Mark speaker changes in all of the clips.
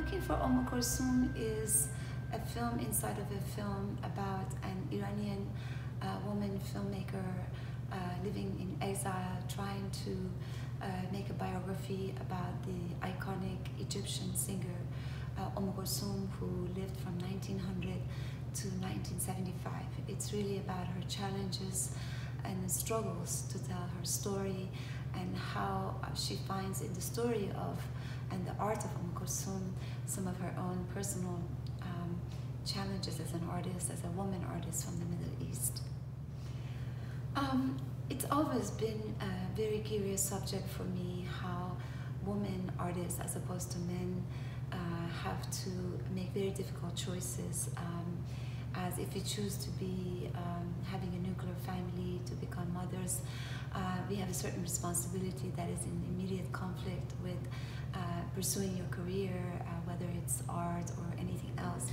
Speaker 1: Looking for Umm Kulthum is a film inside of a film about an Iranian uh, woman filmmaker uh, living in exile, trying to uh, make a biography about the iconic Egyptian singer uh, Umm Kulthum, who lived from 1900 to 1975. It's really about her challenges and struggles to tell her story and how she finds in the story of and the art of Umm Kulthum some of her own personal um, challenges as an artist, as a woman artist from the Middle East. Um, it's always been a very curious subject for me how women artists as opposed to men uh, have to make very difficult choices um, as if we choose to be um, having a nuclear family, to become mothers, uh, we have a certain responsibility that is in immediate conflict with uh, pursuing your career, uh, whether it's art or anything else.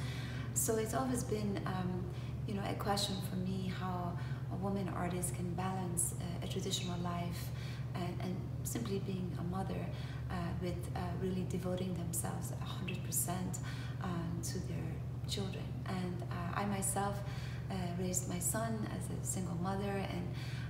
Speaker 1: So it's always been, um, you know, a question for me how a woman artist can balance uh, a traditional life and, and, simply being a mother uh, with uh, really devoting themselves 100% um, to their children. And I myself raised my son as a single mother and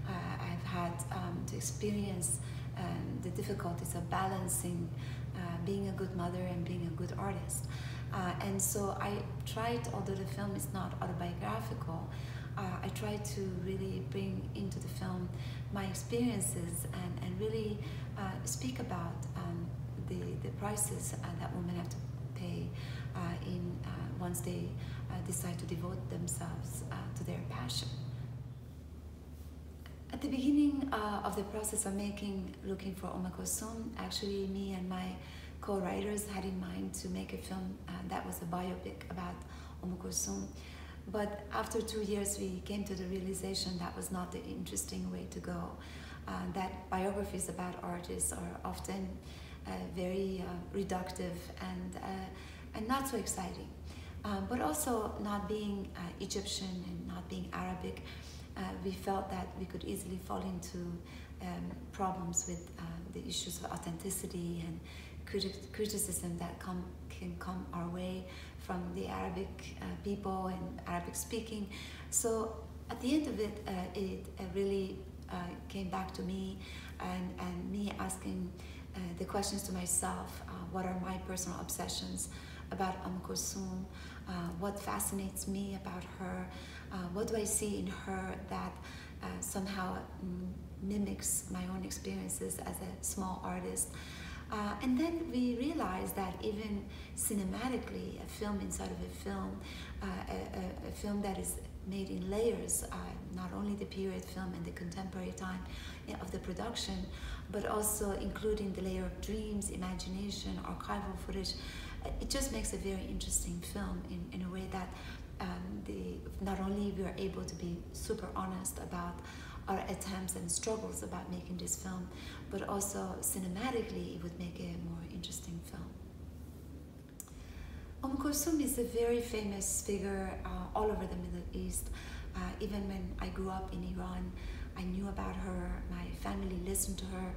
Speaker 1: I've had um, to experience um, the difficulties of balancing uh, being a good mother and being a good artist. Uh, and so I tried, although the film is not autobiographical, uh, I tried to really bring into the film my experiences and, and really uh, speak about um, the, the prices uh, that women have to pay uh, in once they decide to devote themselves to their passion. At the beginning uh, of the process of making Looking for Kulthum, actually me and my co-writers had in mind to make a film uh, that was a biopic about Kulthum. But after two years, we came to the realization that was not the interesting way to go. Uh, that biographies about artists are often uh, very uh, reductive uh, and not so exciting. Um, but also not being Egyptian and not being Arabic, uh, we felt that we could easily fall into um, problems with uh, the issues of authenticity and criti- criticism that come, can come our way from the Arabic uh, people and Arabic speaking. So at the end of it, uh, it uh, really uh, came back to me and, and me asking the questions to myself what are my personal obsessions about Umm Kulthum? what fascinates me about her? uh, what do I see in her that uh, somehow mm, mimics my own experiences as a small artist. Uh, and then we realized that even cinematically, a film inside of a film, uh, a, a, a, film that is made in layers, uh, not only the period film and the contemporary time of the production, but also including the layer of dreams, imagination, archival footage, it just makes a very interesting film in, in a way that um, the, not only we are able to be super honest about our attempts and struggles about making this film, but also cinematically it would make a more interesting film. Umm Kulthum is a very famous figure uh, all over the Middle East. Uh, even when I grew up in Iran, I knew about her, my family listened to her.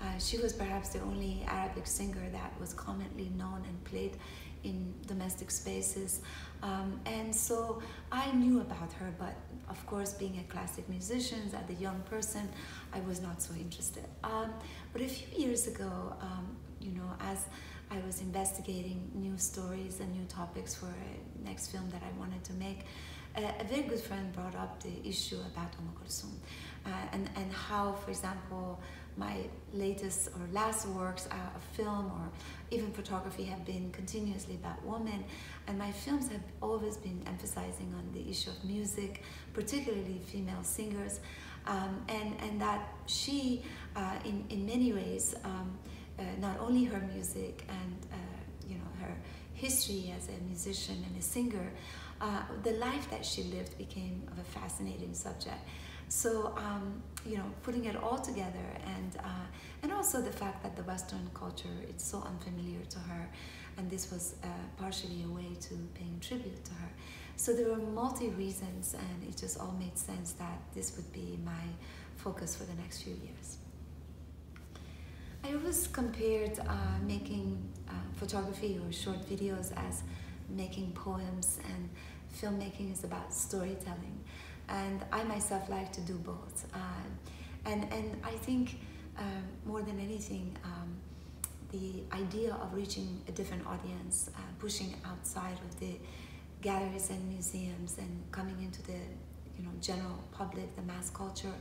Speaker 1: Uh, she was perhaps the only Arabic singer that was commonly known and played in domestic spaces. Um, and so I knew about her, but of course, being a classic musician, as a young person, I was not so interested. Um, but a few years ago, um, you know, as I was investigating new stories and new topics for a next film that I wanted to make, a, very good friend brought up the issue about Umm Kulthum uh, and, and how, for example, my latest or last works, uh, a film or even photography, have been continuously about women. And my films have always been emphasizing on the issue of music, particularly female singers, um, and, and that she, uh, in, in many ways, um, uh, not only her music and uh, you know her history as a musician and a singer, uh, the life that she lived became of a fascinating subject. So, um, you know, putting it all together and, uh, and also the fact that the Western culture, it's so unfamiliar to her. And this was uh, partially a way to paying tribute to her. So there were multi reasons and it just all made sense that this would be my focus for the next few years. I always compared uh, making uh, photography or short videos as making poems, and filmmaking is about storytelling. And I myself like to do both. Uh, and, and I think uh, more than anything, um, the idea of reaching a different audience, uh, pushing outside of the galleries and museums and coming into the you know general public, the mass culture,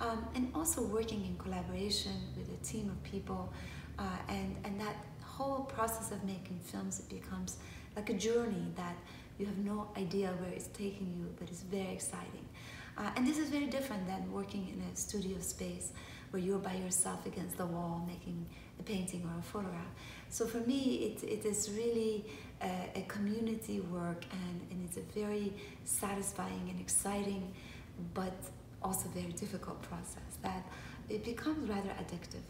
Speaker 1: um, and also working in collaboration with a team of people, uh, and and that whole process of making films it becomes like a journey that you have no idea where it's taking you, but it's very exciting. Uh, and this is very different than working in a studio space where you're by yourself against the wall making a painting or a photograph. So for me, it, it is really a, a community work and, and it's a very satisfying and exciting, but also very difficult process that it becomes rather addictive.